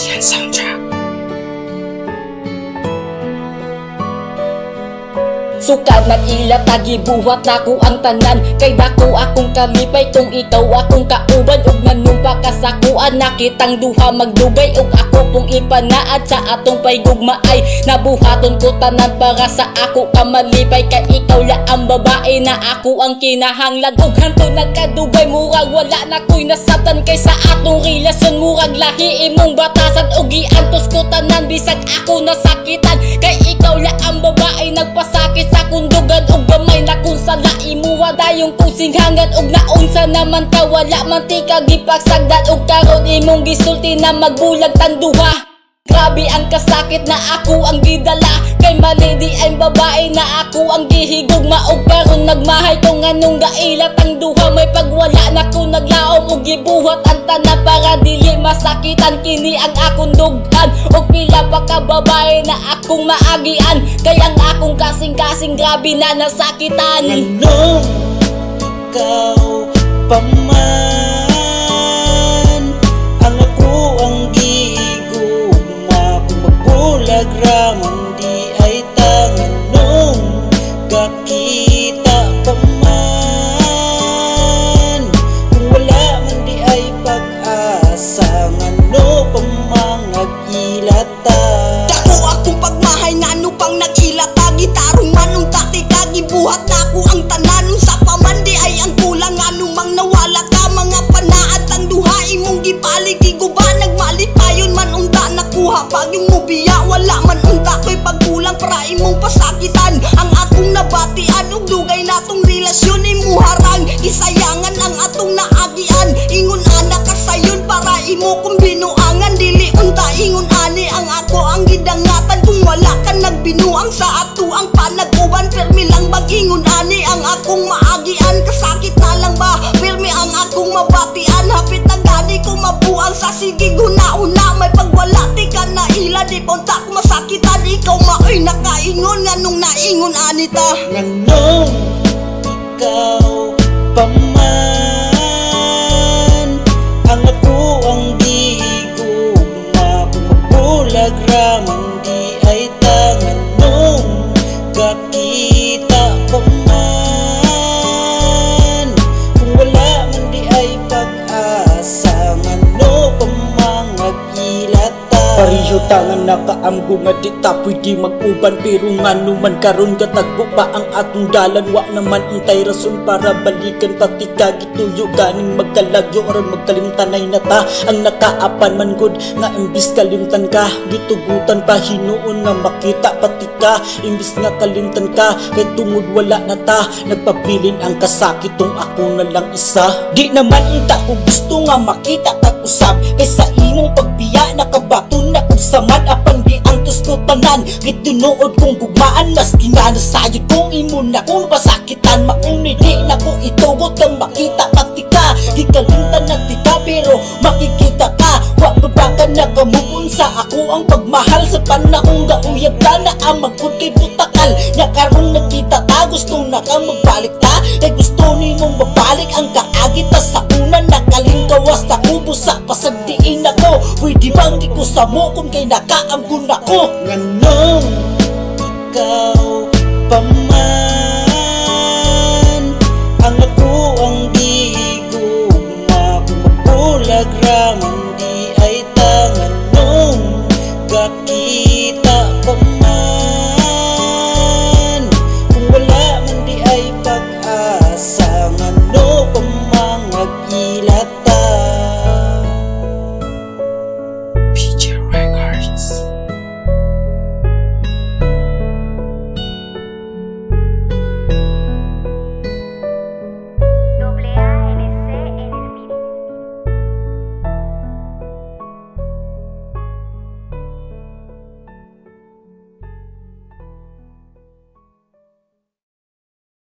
先上车 Sukad mag-ilat nagibuhat nako ang tanan. Kay dako akong kalipay kung ikaw akong kauban ug nanumpa ka sa kuan. Nakitang duha magdugay ug ako pong ipanaad sa atong paygugmaay Nabuhaton ko tanan para sa ako ka malipay. Kay ikaw la ang babae na ako ang kinahanglan. Ug hanto nagkadugay murag wala na ko'y nasatan. Kay sa atong relasyon murag lahi imong batasan. Ug giantos ko tanan bisag ako nasakitan. Kay ikaw la ang babae nagpasakit sa kundugan og gamay na kung sa laimuha dayong kusinghangan og naunsa naman ka wala man ti ka gipagsagdan og karon imong gisulti na magbulag tanduha. Grabe ang kasakit na ako ang gidala Kay mali ay babae na ako ang gihigugma Og karon nagmahay ko nganong gailat ang duha. May pagwala na ko naglaom og gibuhat ang tanan Para dili masakitan. Kini ang akong dughan Og pila pa ka babae na akong maagian. Kay ang akong kasing-kasing grabe na nasakitan. Anong ikaw pa man? Ang ako ang gigugma Kung magbulag ramang di ay tanganong Kakita pa man? Kung wala man di ay pag-asa Ngano pa mga ilata Dako akong pagmahay na ano pang nag-ilata Gitarong manong takti kagibuhat na ako. Ang tananon Sa pamandi ay ang kulang. Anumang nawala ka Mga panaat ang duha imong gipalig Iguba nagmalipayon man unta nakuha Pag yung mubiya wala man unta ko'y pagkulang Para imong pasakitan. Ang akong nabatian Ug dugay natong relasyon imuharang Isayangan ang atong naagian. Ingon anak ka sayon para imo kong binuangan. Dili unta ingon wala ka nagbinuang sa ato ang panag-uban Permi lang mag-ingon ani ang akong maagian. Kasakit na lang ba? Permi ang akong mabatian. Hapit na gani ko mabuang sa sige guna-una May pagwala ti ka na ila Di punta ko masakitan. Ikaw maoy nakaingon. Nga nung naingon ani ta ilata Pariyo tangan nakaamgo nga di ta pwede mag-uban Pero nga naman karon katagpo pa ang atong dalan. Wa naman intay rason para balikan Pati ka gituyo ganing magkalagyo Or magkalimtanay na ta. Ang nakaapan man gud nga imbis kalimtan ka Gitugutan pa hinuon nga makita pati ka. Imbis nga kalimtan ka kay tungod wala na ta Nagpabilin ang kasakitong ako na lang isa. Di naman unta ko gusto nga makita kag usab Kaysa imong pagbiya nakabato na saman apan di ang ko tanan Gitunood kong gugmaan mas ginana sayod kung imo na kung pasakitan Mauni di na ko itugot ang makita pati ka Gikalimtan na tika pero makikita ka. Wa babaka na kamubun sa ako ang pagmahal? Sa panahong gauyab ka na ang magkod kay butakal karong nakita ta gusto na ka magbalik ta. Kay gusto ni mong mabalik ang kaagi ta sa una Nakalingkawas na kubo sa ako Pwede bang di ko samo kung kay nakaamgun ako Nganong ikaw paman Ang ako ang digog na Kumabulag raman di ay tangan nung kakita